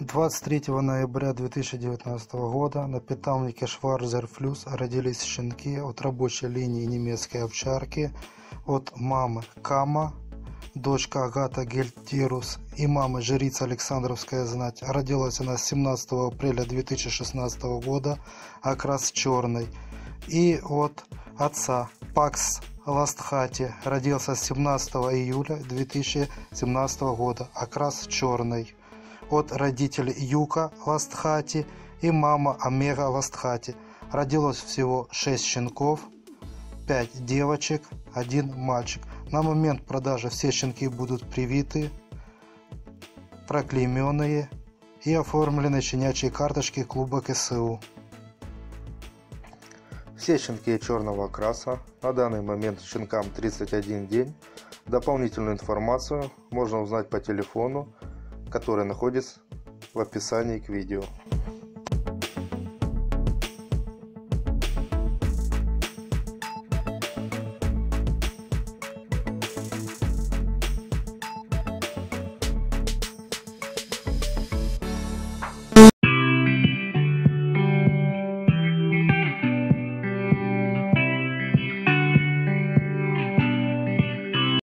23 ноября 2019 года на питомнике Шварзер Флюс родились щенки от рабочей линии немецкой овчарки от мамы Кама, дочка Агата Гельтирус и мамы жрица Александровская знать. Родилась она 17 апреля 2016 года, окрас черный. И от отца Пакс Ластхати родился 17 июля 2017 года, окрас черный от родителей Юка Ластхати и мама Омега Ластхати. Родилось всего 6 щенков, 5 девочек, 1 мальчик. На момент продажи все щенки будут привиты, проклейменные и оформлены щенячьи карточки клуба КСУ. Все щенки черного окраса. На данный момент щенкам 31 день. Дополнительную информацию можно узнать по телефону который находится в описании к видео